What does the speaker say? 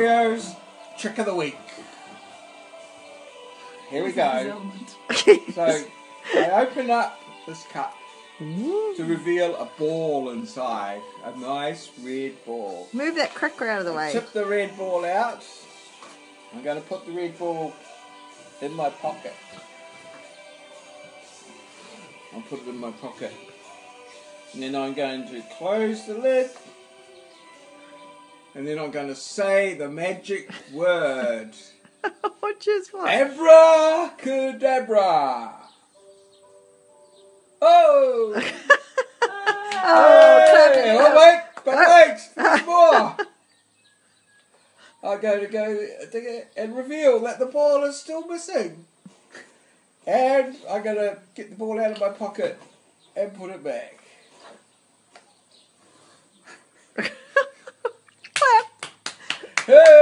Maurieo's trick of the week. Here we go. So I open up this cup to reveal a ball inside. A nice red ball. Move that cracker out of the way. Tip the red ball out. I'm going to put the red ball in my pocket. I'll put it in my pocket. And then I'm going to close the lid. And then I'm going to say the magic word. Which is what? Abracadabra. Oh! Oh, Hey, oh, oh wait, but ah. wait, there's more. I'm going to go to and reveal that the ball is still missing. And I'm going to get the ball out of my pocket and put it back. Hey!